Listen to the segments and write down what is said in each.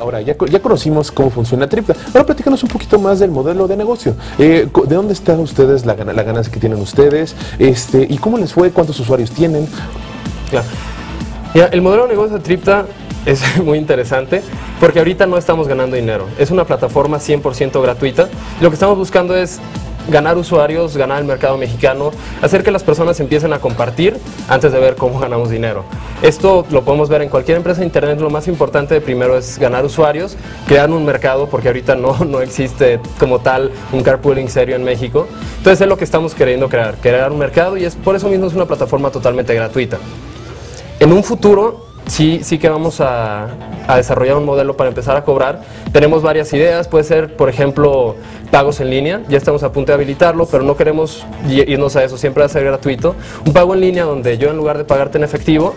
ahora ya, ya conocimos cómo funciona Tripta. Ahora platícanos un poquito más del modelo de negocio. Eh, ¿De dónde están ustedes, la, la ganancia que tienen ustedes? Este, ¿Y cómo les fue? ¿Cuántos usuarios tienen? Claro. el modelo de negocio de Tripta es muy interesante porque ahorita no estamos ganando dinero. Es una plataforma 100% gratuita. Lo que estamos buscando es ganar usuarios, ganar el mercado mexicano, hacer que las personas empiecen a compartir antes de ver cómo ganamos dinero. Esto lo podemos ver en cualquier empresa de internet, lo más importante primero es ganar usuarios, crear un mercado, porque ahorita no, no existe como tal un carpooling serio en México. Entonces es lo que estamos queriendo crear, crear un mercado y es por eso mismo es una plataforma totalmente gratuita. En un futuro sí, sí que vamos a, desarrollar un modelo para empezar a cobrar. Tenemos varias ideas, puede ser, por ejemplo, pagos en línea, ya estamos a punto de habilitarlo, pero no queremos irnos a eso, siempre va a ser gratuito. Un pago en línea donde yo en lugar de pagarte en efectivo,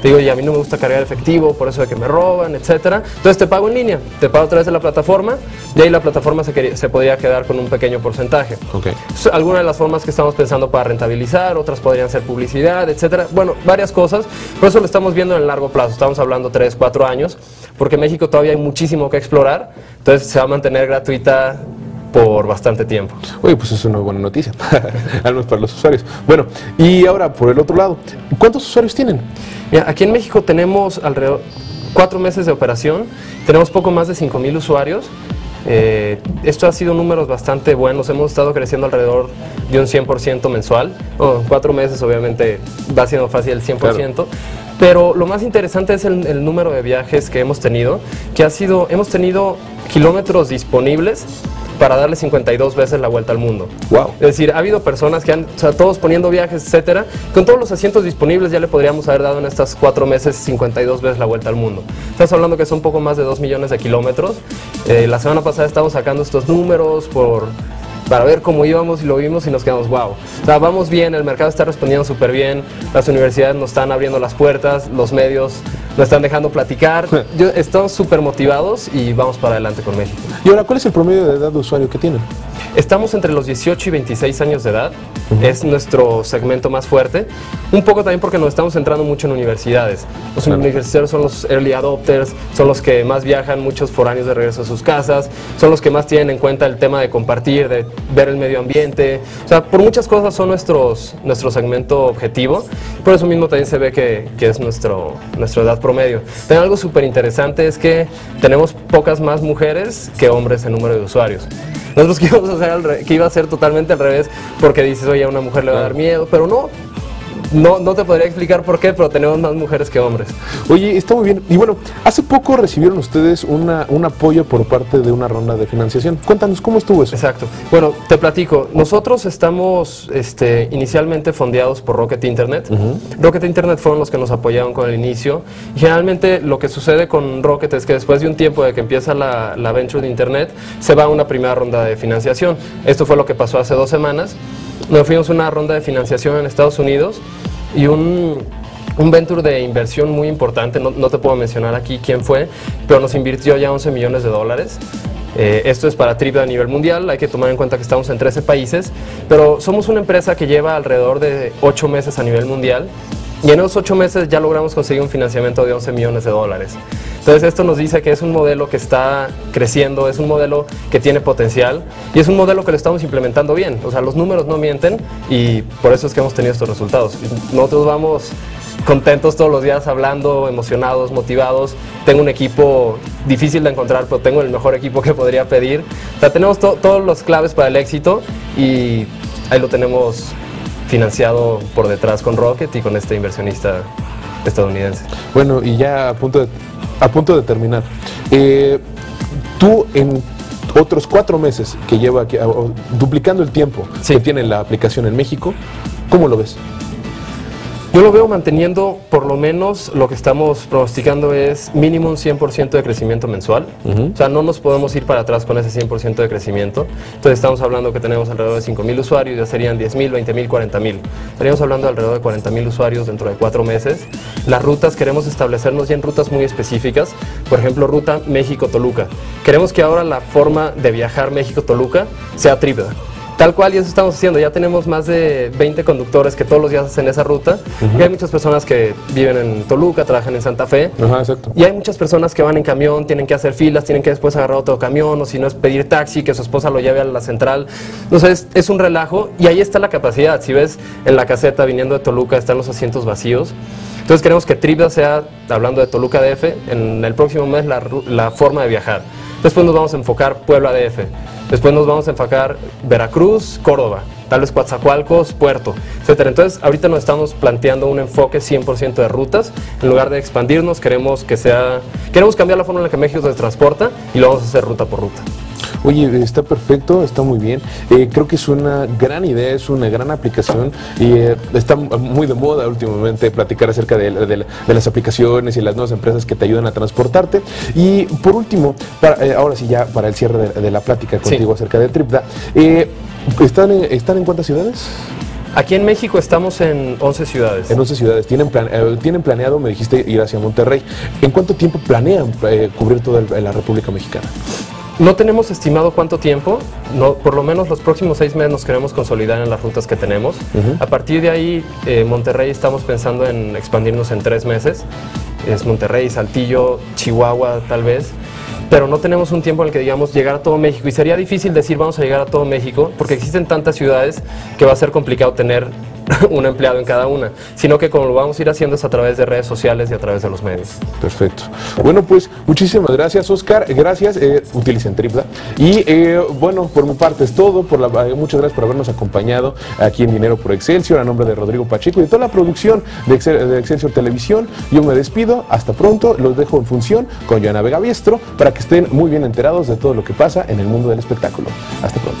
te digo, y a mí no me gusta cargar efectivo, por eso de que me roban, etcétera. Entonces te pago en línea, te pago a través de la plataforma y ahí la plataforma se, se podría quedar con un pequeño porcentaje. Okay. Algunas de las formas que estamos pensando para rentabilizar, otras podrían ser publicidad, etcétera. Bueno, varias cosas, por eso lo estamos viendo en el largo plazo, estamos hablando 3, 4 años, porque en México todavía hay muchísimo que explorar, entonces se va a mantener gratuita por bastante tiempo. Oye, pues es una buena noticia, al menos para los usuarios. Bueno, y ahora por el otro lado, ¿cuántos usuarios tienen? Mira, aquí en México tenemos alrededor cuatro meses de operación, tenemos poco más de 5 mil usuarios. Eh, esto ha sido números bastante buenos, hemos estado creciendo alrededor de un 100% mensual. Oh, cuatro meses obviamente va siendo fácil el 100%. Claro. Pero lo más interesante es el, el, número de viajes que hemos tenido, que ha sido, hemos tenido kilómetros disponibles para darle 52 veces la vuelta al mundo. Wow. Es decir, ha habido personas que han, o sea, todos poniendo viajes, etcétera. Con todos los asientos disponibles ya le podríamos haber dado en estas cuatro meses 52 veces la vuelta al mundo. Estás hablando que son poco más de 2 millones de kilómetros. Eh, la semana pasada estábamos sacando estos números por para ver cómo íbamos y lo vimos y nos quedamos, wow. O sea, vamos bien, el mercado está respondiendo súper bien, las universidades nos están abriendo las puertas, los medios nos están dejando platicar. Yo, estamos súper motivados y vamos para adelante con México. ¿Y ahora cuál es el promedio de edad de usuario que tienen? Estamos entre los 18 y 26 años de edad, uh -huh. es nuestro segmento más fuerte. Un poco también porque nos estamos centrando mucho en universidades. Los claro. universitarios son los early adopters, son los que más viajan, muchos foráneos de regreso a sus casas, son los que más tienen en cuenta el tema de compartir, de ver el medio ambiente. O sea, por muchas cosas son nuestros, nuestro segmento objetivo. Por eso mismo también se ve que, que es nuestro, nuestra edad promedio. También algo súper interesante es que tenemos pocas más mujeres que hombres en número de usuarios. Nosotros que íbamos a hacer al que iba a ser totalmente al revés, porque dices, oye, a una mujer le va a dar miedo, pero no. No, no te podría explicar por qué, pero tenemos más mujeres que hombres. Oye, está muy bien. Y bueno, hace poco recibieron ustedes una, un apoyo por parte de una ronda de financiación. Cuéntanos, ¿cómo estuvo eso? Exacto. Bueno, te platico. Nosotros estamos este, inicialmente fondeados por Rocket Internet. Uh -huh. Rocket Internet fueron los que nos apoyaron con el inicio. Y generalmente lo que sucede con Rocket es que después de un tiempo de que empieza la, la venture de Internet, se va a una primera ronda de financiación. Esto fue lo que pasó hace dos semanas. Nos fuimos a una ronda de financiación en Estados Unidos y un, un venture de inversión muy importante, no, no, te puedo mencionar aquí quién fue, pero nos invirtió ya 11 millones de dólares. Eh, esto es para Trip a nivel mundial, hay que tomar en cuenta que estamos en 13 países, pero somos una empresa que lleva alrededor de 8 meses a nivel mundial y en esos 8 meses ya logramos conseguir un financiamiento de 11 millones de dólares. Entonces esto nos dice que es un modelo que está creciendo, es un modelo que tiene potencial y es un modelo que lo estamos implementando bien. O sea, los números no mienten y por eso es que hemos tenido estos resultados. Nosotros vamos contentos todos los días hablando, emocionados, motivados. Tengo un equipo difícil de encontrar, pero tengo el mejor equipo que podría pedir. O sea, tenemos to todos los claves para el éxito y ahí lo tenemos financiado por detrás con Rocket y con este inversionista estadounidense. Bueno, y ya a punto de a punto de terminar. Eh, tú en otros cuatro meses que lleva duplicando el tiempo sí. que tiene la aplicación en México, ¿cómo lo ves? Yo lo veo manteniendo por lo menos lo que estamos pronosticando es mínimo un 100% de crecimiento mensual. Uh -huh. O sea, no nos podemos ir para atrás con ese 100% de crecimiento. Entonces estamos hablando que tenemos alrededor de 5 mil usuarios, ya serían 10 mil, 20 mil, 40 mil. Estaríamos hablando de alrededor de 40 mil usuarios dentro de cuatro meses. Las rutas queremos establecernos ya en rutas muy específicas. Por ejemplo, ruta México-Toluca. Queremos que ahora la forma de viajar México-Toluca sea trípeda. Tal cual, y eso estamos haciendo. Ya tenemos más de 20 conductores que todos los días hacen esa ruta. Y hay muchas personas que viven en Toluca, trabajan en Santa Fe. Ajá, exacto. Y hay muchas personas que van en camión, tienen que hacer filas, tienen que después agarrar otro camión, o si no es pedir taxi, que su esposa lo lleve a la central. Entonces, es, es un relajo y ahí está la capacidad. Si ves en la caseta viniendo de Toluca, están los asientos vacíos. Entonces queremos que Tripda sea, hablando de Toluca DF, en el próximo mes la, la forma de viajar. Después nos vamos a enfocar Puebla DF. Después nos vamos a enfocar Veracruz, Córdoba, tal vez Coatzacoalcos, Puerto, etcétera. Entonces ahorita nos estamos planteando un enfoque 100% de rutas. En lugar de expandirnos, queremos que sea, queremos cambiar la forma en la que México se transporta y lo vamos a hacer ruta por ruta. Oye, está perfecto, está muy bien. Eh, creo que es una gran idea, es una gran aplicación y eh, está muy de moda últimamente platicar acerca de, de- de las aplicaciones y las nuevas empresas que te ayudan a transportarte. Y por último, para- eh, ahora sí ya para el cierre de, de la plática contigo acerca de Tripda, eh, ¿están, en, ¿están en cuántas ciudades? Aquí en México estamos en 11 ciudades. En 11 ciudades. ¿Tienen, plan- eh, tienen planeado, me dijiste, ir hacia Monterrey. ¿En cuánto tiempo planean eh, cubrir toda el- la República Mexicana? No tenemos estimado cuánto tiempo, no, por lo menos los próximos seis meses nos queremos consolidar en las rutas que tenemos. A partir de ahí, eh, Monterrey estamos pensando en expandirnos en tres meses. Es Monterrey, Saltillo, Chihuahua tal vez. Pero no tenemos un tiempo en el que digamos llegar a todo México. Y sería difícil decir vamos a llegar a todo México porque existen tantas ciudades que va a ser complicado tener un empleado en cada una. Sino que como lo vamos a ir haciendo es a través de redes sociales y a través de los medios. Perfecto. Bueno, pues muchísimas gracias, Oscar. Gracias. eh, utilicen Tripda. Y eh, bueno, por mi parte es todo. Por la, eh, muchas gracias por habernos acompañado aquí en Dinero por Excelsior. A nombre de Rodrigo Pacheco y de toda la producción de, Excel- Excelsior Televisión, yo me despido. Hasta pronto. Los dejo en función con Joana Vega Biestro para que estén muy bien enterados de todo lo que pasa en el mundo del espectáculo. Hasta pronto.